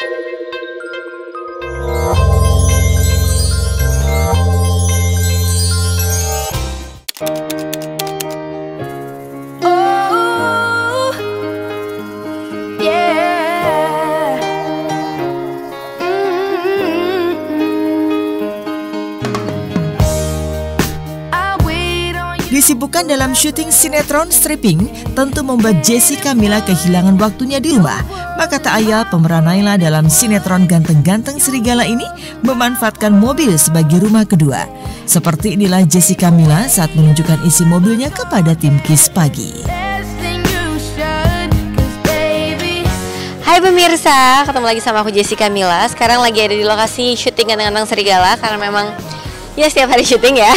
Oh, Disibukkan dalam syuting sinetron stripping tentu membuat Jessica Mila kehilangan waktunya di rumah. Maka tak ayal pemeran Naila dalam sinetron ganteng-ganteng serigala ini memanfaatkan mobil sebagai rumah kedua. Seperti inilah Jessica Mila saat menunjukkan isi mobilnya kepada tim Kiss Pagi. Hai pemirsa, ketemu lagi sama aku Jessica Mila Sekarang lagi ada di lokasi syuting Ganteng-Ganteng Serigala Karena memang ya setiap hari syuting ya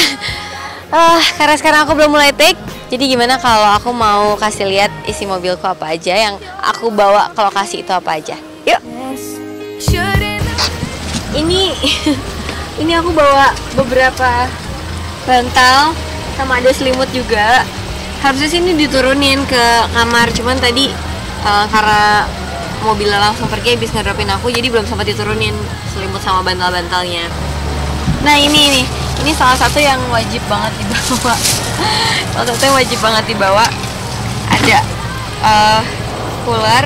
Ah, Karena sekarang aku belum mulai take Jadi gimana kalau aku mau kasih lihat isi mobilku apa aja Yang aku bawa ke lokasi itu apa aja? Yuk. Ini Ini aku bawa beberapa bantal Sama ada selimut juga. Harusnya sih ini diturunin ke kamar Cuman tadi eh, karena mobilnya langsung pergi habis ngedropin aku jadi belum sempat diturunin selimut sama bantal-bantalnya. Nah ini nih ini salah satu yang wajib banget dibawa. Salah satu wajib banget dibawa. Ada eh cooler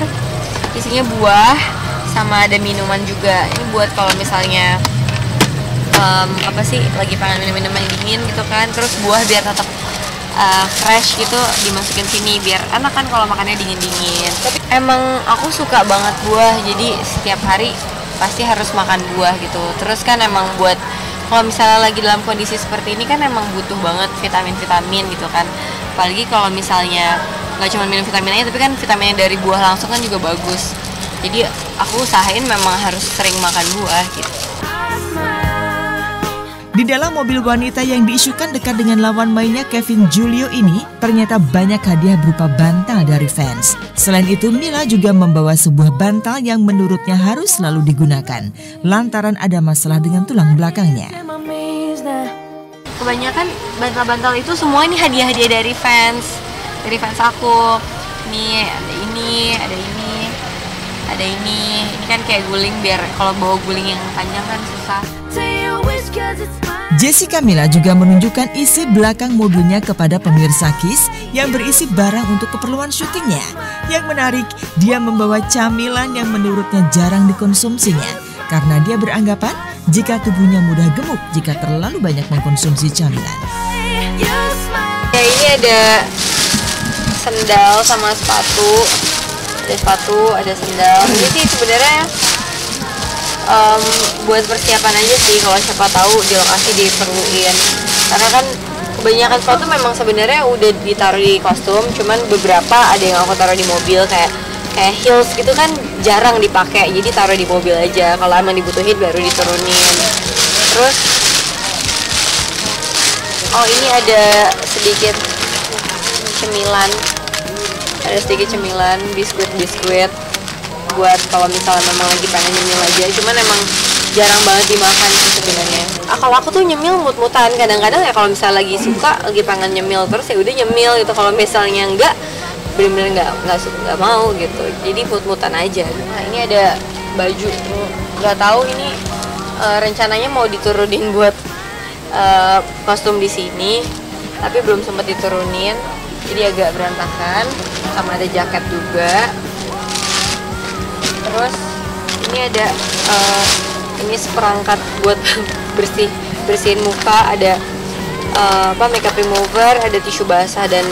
isinya buah sama ada minuman juga. Ini buat kalau misalnya em, apa sih lagi pengen minum-minum yang dingin gitu kan. Terus buah biar tetap uh, fresh gitu dimasukin sini biar enak kan kalau makannya dingin-dingin. Tapi emang aku suka banget buah jadi setiap hari pasti harus makan buah gitu. Terus kan emang buat kalau misalnya lagi dalam kondisi seperti ini kan emang butuh banget vitamin-vitamin gitu kan. Apalagi kalau misalnya nggak cuma minum vitamin aja tapi kan vitaminnya dari buah langsung kan juga bagus. Jadi aku usahain memang harus sering makan buah gitu. Di dalam mobil wanita yang diisukan dekat dengan lawan mainnya Kevin Julio ini, ternyata banyak hadiah berupa dari fans. Selain itu, Mila juga membawa sebuah bantal yang menurutnya harus selalu digunakan, lantaran ada masalah dengan tulang belakangnya. kebanyakan bantal-bantal itu semua ini hadiah-hadiah dari fans. Dari fans aku. Nih ada ini ada ini ada ini. Ini kan kayak guling biar kalau bawa guling yang panjang kan susah Jessica Mila juga menunjukkan isi belakang mobilnya kepada pemirsa Kiss yang berisi barang untuk keperluan syutingnya. Yang menarik, dia membawa camilan yang menurutnya jarang dikonsumsinya karena dia beranggapan jika tubuhnya mudah gemuk jika terlalu banyak mengkonsumsi camilan. Ya ini ada sendal sama sepatu ada sepatu ada sendal ini sih sebenarnya em, buat persiapan aja sih kalau siapa tahu di lokasi diperluin. Karena kan kebanyakan sepatu memang sebenarnya udah ditaruh di kostum cuman beberapa ada yang aku taruh di mobil kayak kayak heels gitu kan jarang dipakai jadi taruh di mobil aja. Kalau emang dibutuhin baru diturunin. Terus oh ini ada sedikit cemilan. Ada sedikit cemilan biskuit biskuit buat kalau misalnya memang lagi pengen nyemil aja. Cuman emang jarang banget dimakan sih sebenarnya. Ah, kalau aku tuh nyemil mut-mutan. Kadang-kadang ya kalau misalnya lagi suka lagi pengen nyemil terus ya udah nyemil gitu. Kalau misalnya enggak bener-bener nggak nggak suka nggak mau gitu. Jadi mut-mutan aja. Nah ini ada baju. Nggak tahu ini eh, rencananya mau diturunin buat eh, kostum di sini tapi belum sempat diturunin. Jadi agak berantakan. Sama ada jaket juga terus ini ada eh, ini seperangkat buat bersih bersihin muka ada eh, apa makeup remover ada tisu basah dan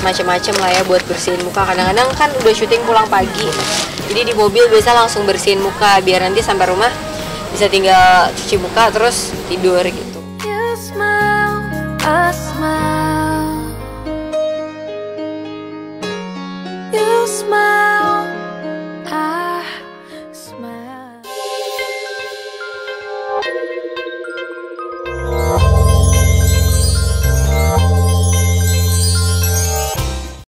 macam-macam lah ya buat bersihin muka kadang-kadang kan udah syuting pulang pagi jadi di mobil biasa langsung bersihin muka biar nanti sampai rumah bisa tinggal cuci muka terus tidur gitu You smile, I smile. Bye.